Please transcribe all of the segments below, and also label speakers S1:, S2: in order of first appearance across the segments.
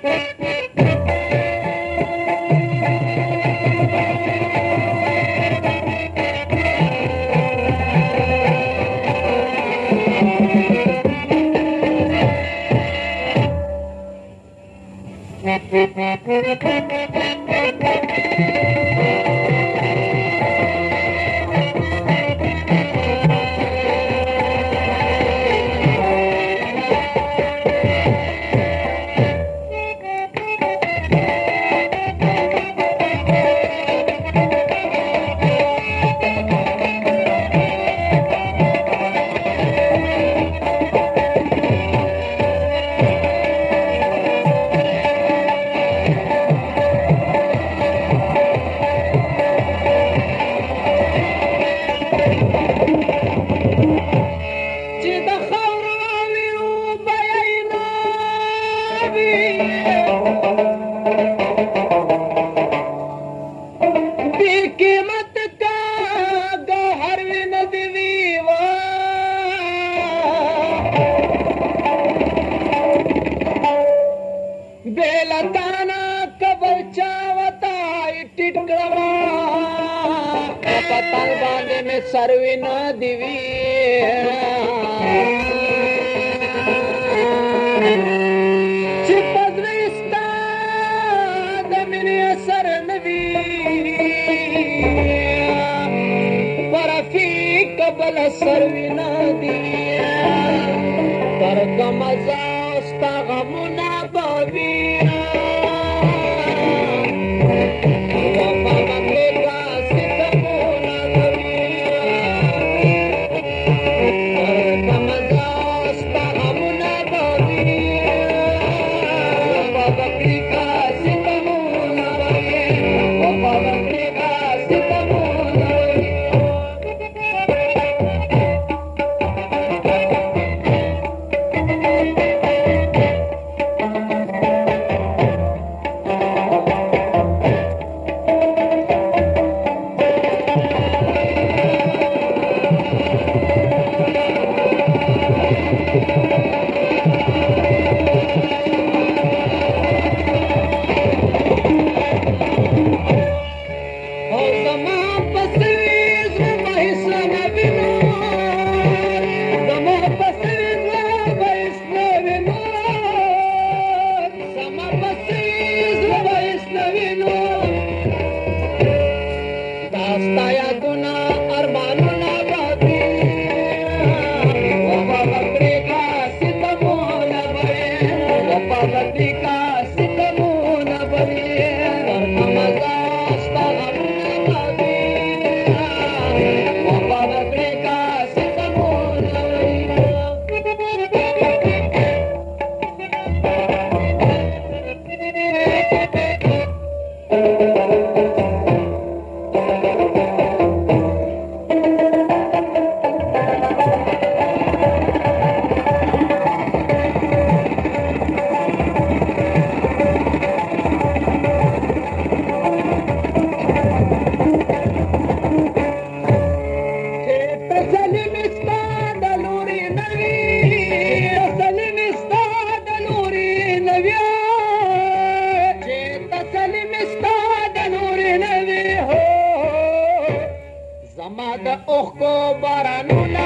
S1: Mm-hmm. बेलताना cover टिके में सरवी न दिवी। سروینا دی تر کومه زاستا غمونه بوي नमूना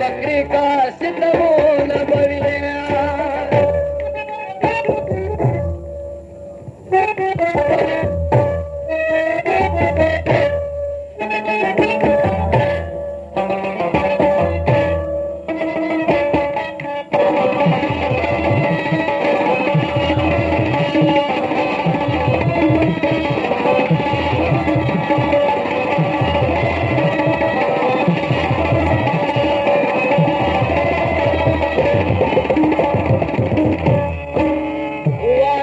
S1: बकरी सितो नया बकरी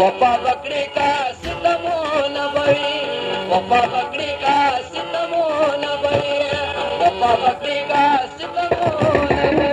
S1: पपा बकरी सितम न भई पपा बकरी सितम न भई पपा बकरी सितम